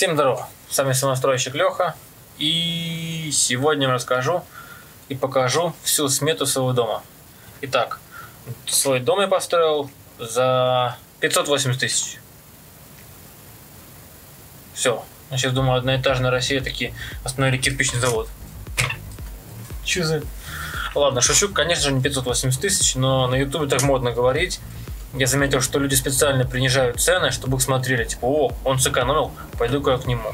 Всем здорово, с вами самостройщик Леха, и сегодня я расскажу и покажу всю смету своего дома. Итак, свой дом я построил за 580 тысяч. Все, я сейчас думаю, одноэтажная Россия такие остановили кирпичный завод. Че за... Ладно, шучу, конечно же, не 580 тысяч, но на ютубе так модно говорить. Я заметил, что люди специально принижают цены, чтобы их смотрели. Типа, о, он сэкономил, пойду-ка я к нему.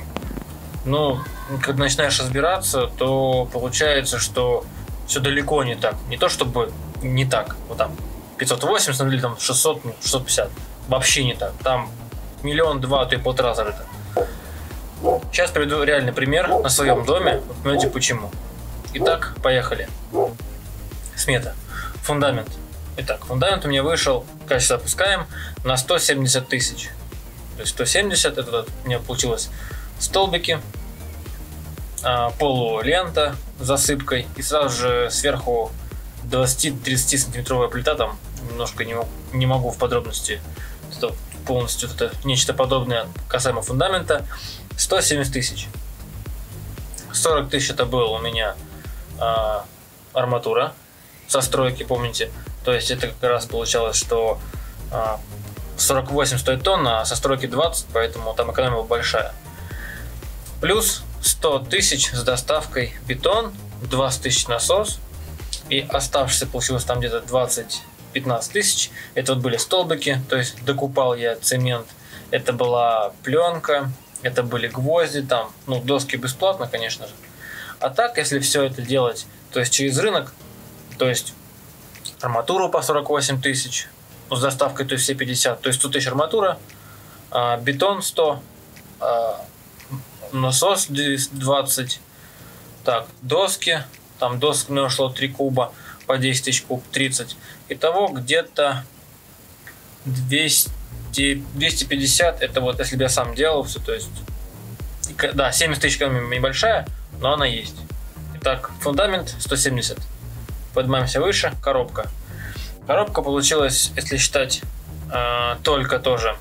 Ну, когда начинаешь разбираться, то получается, что все далеко не так. Не то чтобы не так. Вот там 580 или там 600, 650. Вообще не так. Там миллион, два, то и полтора зарыто. Сейчас приведу реальный пример на своем доме. Вы поймете почему. Итак, поехали. Смета. Фундамент. Итак, фундамент у меня вышел, качество опускаем, на 170 тысяч. То есть 170, это у меня получилось столбики, а, полулента с засыпкой и сразу же сверху 20-30 сантиметровая плита, там немножко не, не могу в подробности, это полностью это нечто подобное касаемо фундамента, 170 тысяч. 40 тысяч это был у меня а, арматура со стройки, помните. То есть это как раз получалось, что а, 48 стоит тонна, а со стройки 20, поэтому там экономия большая. Плюс 100 тысяч с доставкой бетон, 20 тысяч насос, и оставшееся получилось там где-то 20-15 тысяч. Это вот были столбики, то есть докупал я цемент. Это была пленка, это были гвозди, там, ну, доски бесплатно, конечно же. А так, если все это делать, то есть через рынок, то есть арматуру по 48 тысяч, ну, с доставкой, то есть все 50, то есть 100 тысяч арматура, а, бетон 100, а, насос 20, так, доски, там доск мне ушло 3 куба, по 10 тысяч куб, 30. Итого где-то 200, 250, это вот если бы я сам делал все, то есть, да, 70 тысяч небольшая, но она есть. Итак, фундамент 170. Поднимаемся выше, коробка. Коробка получилась, если считать э, только тоже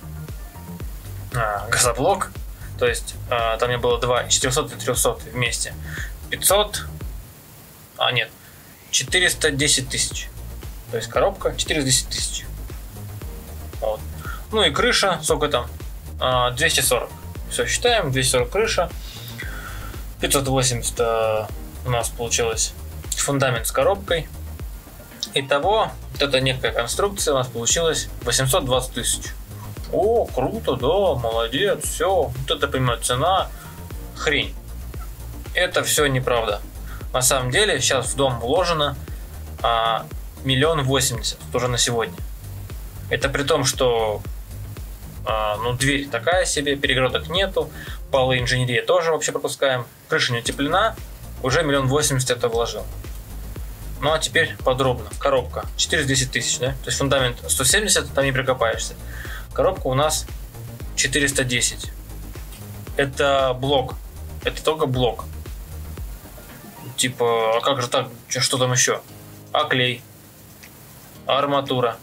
э, газоблок, то есть э, там мне было 2, 400 и 300 вместе. 500, а нет, 410 тысяч. То есть коробка 410 тысяч. Вот. Ну и крыша, сколько там? 240. Все, считаем, 240 крыша. 580 э, у нас получилось фундамент с коробкой. Итого, вот эта некая конструкция у нас получилась 820 тысяч. О, круто, да, молодец, все. Вот это, понимаю, цена хрень. Это все неправда. На самом деле, сейчас в дом вложено а, миллион восемьдесят, тоже на сегодня. Это при том, что а, ну, дверь такая себе, перегородок нету, полы инженерии тоже вообще пропускаем, крыша не утеплена, уже миллион восемьдесят это вложил. Ну а теперь подробно. Коробка 410 тысяч, да? То есть фундамент 170, там не прикопаешься. Коробка у нас 410. Это блок. Это только блок. Типа, а как же так? Что там еще? А клей? А арматура?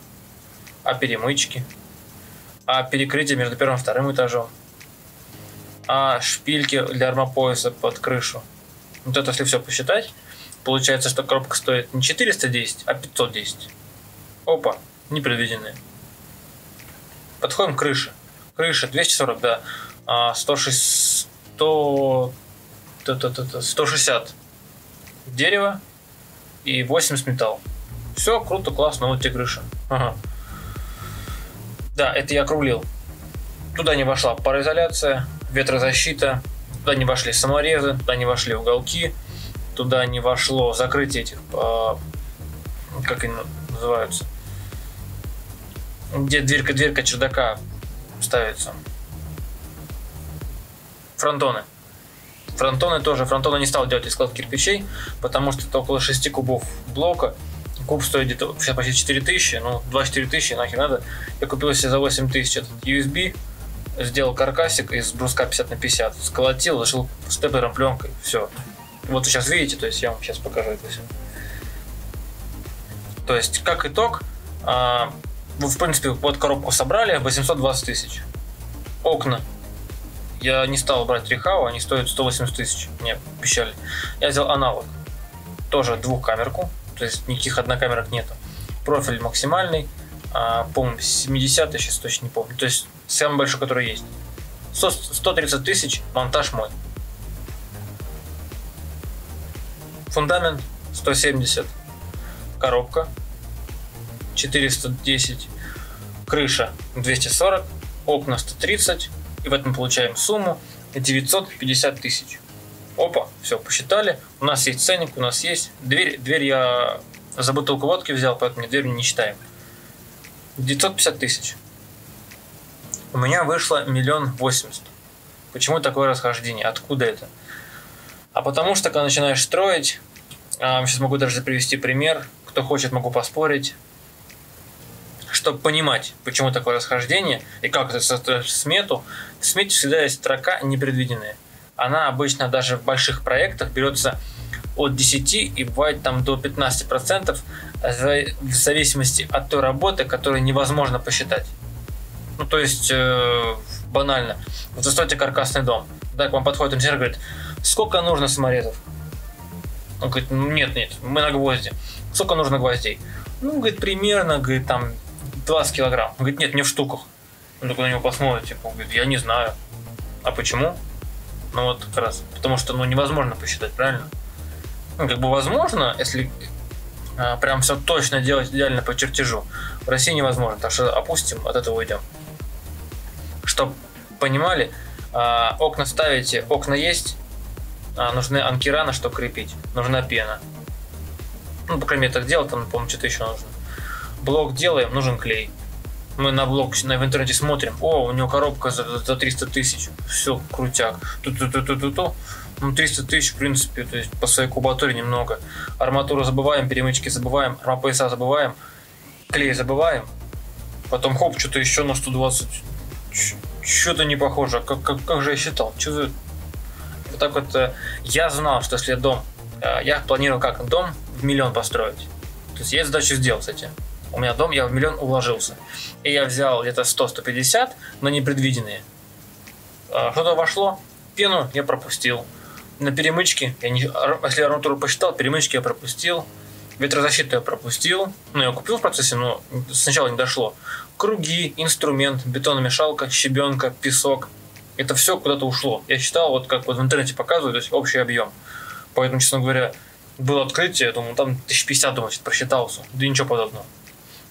А перемычки? А перекрытие между первым и вторым этажом? А шпильки для армопояса под крышу? Вот это если все посчитать, Получается, что коробка стоит не 410, а 510. Опа, непредвиденные. Подходим к крыше. Крыша 240, да. А 106, 100, 160 дерево и 80 металл. Все круто, классно, вот тебе крыша. Ага. Да, это я округлил. Туда не вошла пароизоляция, ветрозащита, туда не вошли саморезы, туда не вошли уголки, туда не вошло закрытие этих, э, как они называются, где дверка, дверка чердака ставится. Фронтоны. Фронтоны тоже. Фронтоны не стал делать из склад кирпичей, потому что это около 6 кубов блока. Куб стоит где-то сейчас почти 4 тысячи, ну 24 тысячи нахер надо. Я купил себе за 8 тысяч этот USB, сделал каркасик из бруска 50 на 50, сколотил, зашил степлером пленкой, все. Вот сейчас видите, то есть я вам сейчас покажу это все. То есть, как итог, а, вы, в принципе, вот коробку собрали, 820 тысяч. Окна Я не стал брать Рихау, они стоят 180 тысяч, мне обещали. Я взял аналог, тоже двухкамерку, то есть никаких однокамерок нету. Профиль максимальный, а, по-моему, 70 сейчас точно не помню. То есть самый большой, который есть. 100, 130 тысяч, монтаж мой. Фундамент 170, коробка 410, крыша 240, окна 130, и в этом получаем сумму 950 тысяч. Опа, все, посчитали. У нас есть ценник, у нас есть. Дверь, дверь я за бутылку водки взял, поэтому дверь не считаем. 950 тысяч. У меня вышло миллион восемьдесят. Почему такое расхождение? Откуда это? А потому что, когда начинаешь строить, а, сейчас могу даже привести пример, кто хочет, могу поспорить, чтобы понимать, почему такое расхождение и как это составить смету, в смете всегда есть строка непредвиденная. Она обычно даже в больших проектах берется от 10 и бывает там до 15% в зависимости от той работы, которую невозможно посчитать. Ну, то есть, э, банально. Вот вы строите каркасный дом. Да, к вам подходит инженер и говорит, сколько нужно саморезов? Он говорит, ну нет, нет, мы на гвозди. Сколько нужно гвоздей? Ну, говорит, примерно, говорит, там 20 килограмм. Он говорит, нет, не в штуках. Он такой на него посмотрит, типа, он говорит, я не знаю. А почему? Ну вот как раз, потому что ну невозможно посчитать, правильно? Ну, как бы возможно, если а, прям все точно делать идеально по чертежу. В России невозможно, так что опустим, от этого уйдем. Чтобы понимали, а, окна ставите, окна есть, а, нужны анкера на что крепить, нужна пена. Ну, по крайней мере, так делал, там, по-моему, что-то еще нужно. Блок делаем, нужен клей. Мы на блок на, в интернете смотрим, о, у него коробка за, за 300 тысяч, все, крутяк. Ту-ту-ту-ту-ту-ту. Ну, 300 тысяч, в принципе, то есть по своей кубатуре немного. Арматуру забываем, перемычки забываем, армапояса забываем, клей забываем. Потом хоп, что-то еще на 120. Что-то не похоже. Как, как, как же я считал? Что за... Так вот э, я знал, что если дом... Э, я планировал как дом в миллион построить. То есть я задачу сделал, кстати. У меня дом, я в миллион уложился. И я взял где-то 100-150, но непредвиденные. А, что-то вошло, пену я пропустил. На перемычке, я не, если арматуру посчитал, перемычки я пропустил. Ветрозащиту я пропустил. Ну, я купил в процессе, но сначала не дошло. Круги, инструмент, бетономешалка, щебенка, песок. Это все куда-то ушло. Я считал, вот как вот в интернете показывают, то есть общий объем. Поэтому, честно говоря, было открытие, я думал, там 1050, думаю, просчитался. Да ничего подобного.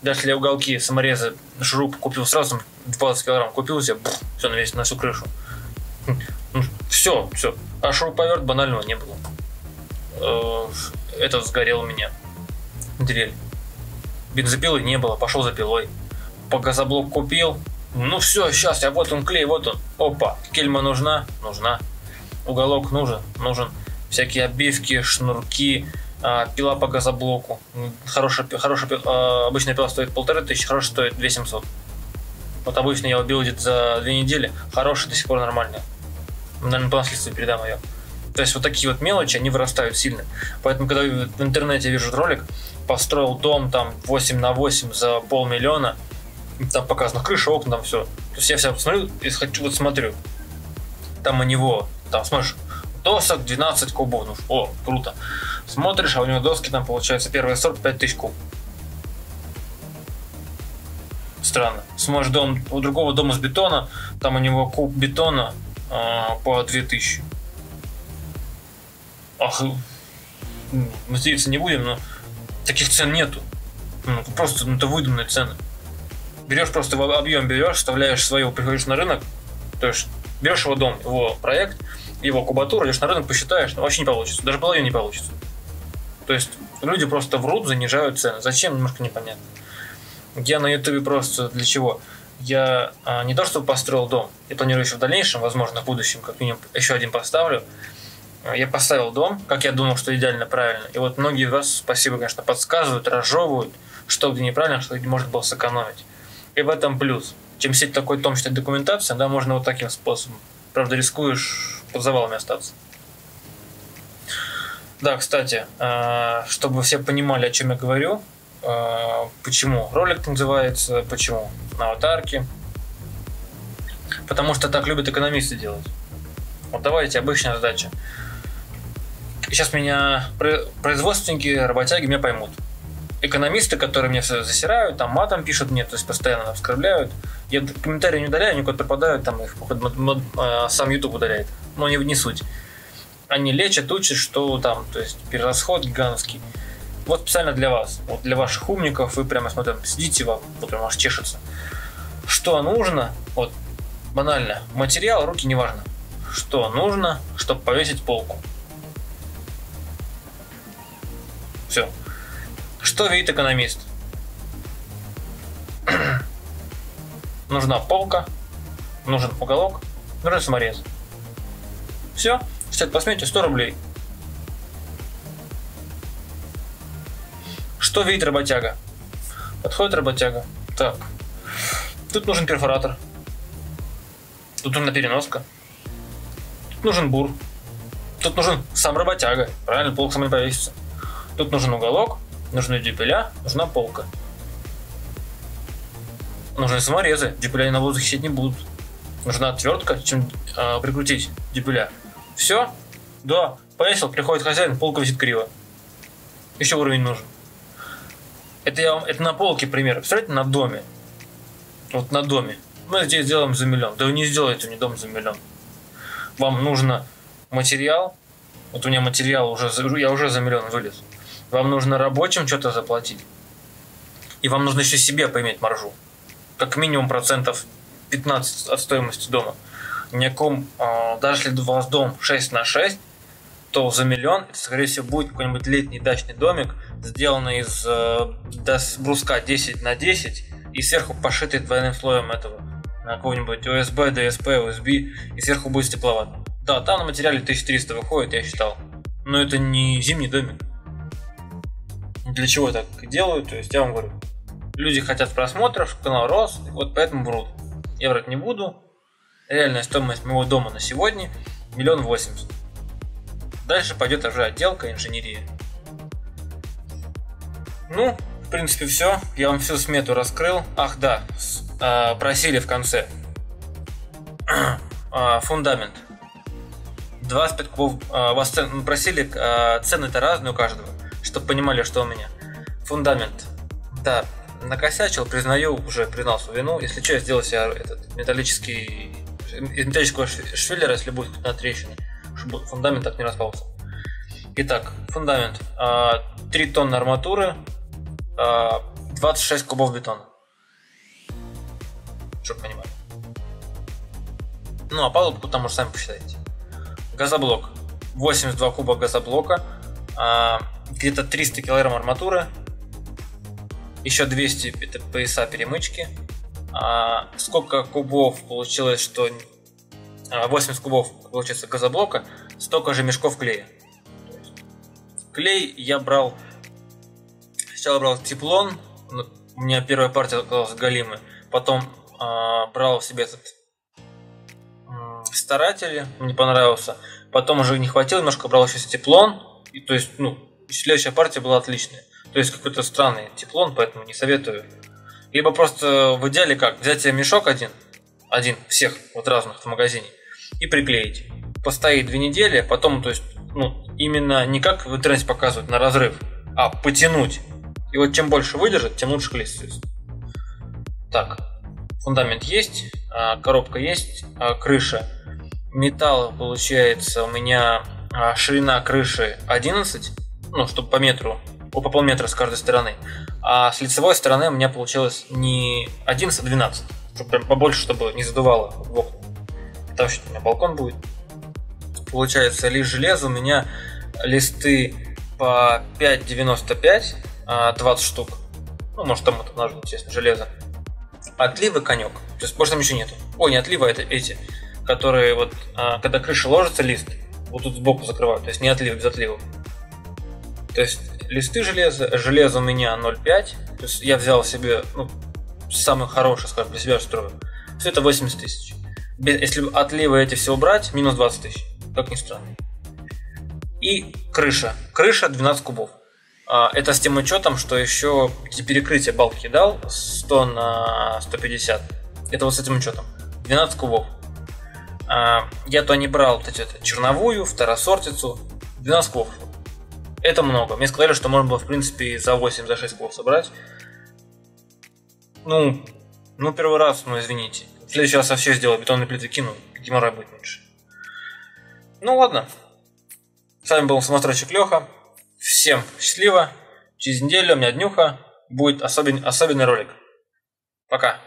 Даже для уголки самореза шуруп купил сразу 20 килограмм, купил себе, все на весь на всю крышу. Ну, все, все. А шуруповерт банального не было. Э, это сгорел у меня. Дрель. Бензопилы не было, пошел за пилой. По газоблок купил. Ну все, сейчас, я вот он клей, вот он. Опа, кельма нужна? Нужна. Уголок нужен? Нужен. Всякие обивки, шнурки, а, пила по газоблоку. Хорошая, хорошая, а, обычная пила стоит полторы тысячи, хорошая стоит 2700. Вот обычно я убил где-то за две недели, хорошая до сих пор нормальная. Наверное, по наследству передам ее. То есть вот такие вот мелочи, они вырастают сильно. Поэтому, когда в интернете вижу ролик, построил дом там 8 на 8 за полмиллиона, там показано крыша, окна, там все. То есть я все посмотрю и хочу, вот смотрю. Там у него, там смотришь, досок 12 кубов. Ну, о, круто. Смотришь, а у него доски там получается первый сорт 5000 куб. Странно. Смотришь дом у другого дома с бетона, там у него куб бетона а, по 2000. Ах, материться не будем, но таких цен нету. Ну, просто ну, это выдуманные цены. Берешь просто объем, берешь, вставляешь свое, приходишь на рынок, то есть берешь его дом, его проект, его кубатуру, идешь на рынок, посчитаешь, ну, вообще не получится. Даже половина не получится. То есть люди просто врут, занижают цены. Зачем, немножко непонятно. Я на ютубе просто для чего? Я а, не то, чтобы построил дом, я планирую еще в дальнейшем, возможно, в будущем, как минимум, еще один поставлю. А, я поставил дом, как я думал, что идеально правильно. И вот многие из вас, спасибо, конечно, подсказывают, разжевывают, что где неправильно, что где можно было сэкономить. И в этом плюс. Чем сеть такой том читать документация, да, можно вот таким способом. Правда, рискуешь под завалами остаться. Да, кстати, э, чтобы все понимали, о чем я говорю, э, почему ролик называется, почему на аватарке. Потому что так любят экономисты делать. Вот давайте обычная задача. Сейчас меня производственники, работяги меня поймут. Экономисты, которые меня все засирают, там матом пишут мне, то есть постоянно оскорбляют. Я комментарии не удаляю, они куда-то пропадают, там их а, сам YouTube удаляет. Но не, не суть. Они лечат, учат, что там, то есть перерасход гигантский. Вот специально для вас, вот для ваших умников, вы прямо смотрите, сидите, вам вот прямо аж чешется. Что нужно? Вот банально. Материал, руки не важно. Что нужно, чтобы повесить полку? Все. Что видит экономист? Нужна полка, нужен уголок, нужен саморез. Все. Кстати, посмотрите, 100 рублей. Что видит работяга? Подходит работяга. Так. Тут нужен перфоратор. Тут нужна переноска. Тут нужен бур. Тут нужен сам работяга. Правильно, полка сама не повесится. Тут нужен уголок, нужны дюпеля, нужна полка. Нужны саморезы. Дюпеля на воздухе сидеть не будут. Нужна отвертка, чем э, прикрутить дюпеля. Все? Да. Повесил, приходит хозяин, полка висит криво. Еще уровень нужен. Это я вам, это на полке пример. Представляете, на доме. Вот на доме. Мы здесь сделаем за миллион. Да вы не сделаете мне дом за миллион. Вам нужно материал. Вот у меня материал уже, я уже за миллион вылез. Вам нужно рабочим что-то заплатить. И вам нужно еще себе поиметь маржу. Как минимум процентов 15 от стоимости дома. Ни о ком, а, даже если у вас дом 6 на 6, то за миллион это, скорее всего, будет какой-нибудь летний дачный домик, сделанный из э, бруска 10 на 10 и сверху пошитый двойным слоем этого на какой-нибудь USB, DSP, USB и сверху будет тепловат. Да, там на материале 1300 выходит, я считал. Но это не зимний домик. Для чего так делают? То есть я вам говорю, люди хотят просмотров, канал рос, вот поэтому врут. Я врать не буду. Реальная стоимость моего дома на сегодня миллион восемьдесят. Дальше пойдет уже отделка, инженерия. Ну, в принципе, все. Я вам всю смету раскрыл. Ах, да, э, просили в конце. э, фундамент. 25 кубов. Э, вас цен, просили, цены-то разные у каждого, чтобы понимали, что у меня. Фундамент. Да, накосячил, признаю, уже признал свою вину. Если что, я сделал себе этот металлический из металлического швеллера, если будет на трещине, чтобы фундамент так не распался. Итак, фундамент. 3 а, тонны арматуры, 26 а, кубов бетона. Чтобы понимали. Ну, а палубку там уже сами посчитайте. Газоблок. 82 куба газоблока, а, где-то 300 килограмм арматуры, еще 200 это пояса перемычки. сколько кубов получилось, что 80 кубов получится газоблока, столько же мешков клея. Клей я брал Сначала брал теплон, ну, у меня первая партия оказалась галимы. Потом э, брал себе этот старатели, мне понравился. Потом уже не хватило, немножко брал еще теплон. И, то есть, ну, следующая партия была отличная. То есть какой-то странный теплон, поэтому не советую. Либо просто в идеале как, взять себе мешок один, один, всех вот разных в магазине, и приклеить. Постоит две недели, потом, то есть, ну, именно не как в интернете показывают на разрыв, а потянуть и вот чем больше выдержит, тем лучше клеится. Так, фундамент есть, а, коробка есть, а, крыша. Металл получается у меня а, ширина крыши 11, ну, чтобы по метру, по полметра с каждой стороны. А с лицевой стороны у меня получилось не 11, а 12. Чтобы прям побольше, чтобы не задувало в окна. Потому что у меня балкон будет. Получается, лишь железо у меня листы по 5,95 20 а, штук. Ну, может, там это нужно, естественно, железо. Отливы конек. То есть, может, там еще нету. Ой, не отлива, это эти, которые вот, а, когда крыша ложится, лист, вот тут сбоку закрывают. То есть, не отлив, без отлива. То есть, листы железа, железо у меня 0,5. То есть, я взял себе, ну, самый хороший, скажем, для себя строю. Все это 80 тысяч. Если отливы эти все убрать, минус 20 тысяч. Как ни странно. И крыша. Крыша 12 кубов. А, это с тем учетом, что еще перекрытие балки дал 100 на 150. Это вот с этим учетом. 12 кубов. А, я то не брал вот эти, черновую, второсортицу, 12 квов. Это много. Мне сказали, что можно было, в принципе, за 8, за 6 квов собрать. Ну, ну, первый раз, ну, извините. В следующий раз я все сделаю, бетонные плиты кину, геморрой будет меньше. Ну, ладно. С вами был самостройщик Леха. Всем счастливо. Через неделю у меня днюха будет особен, особенный ролик. Пока.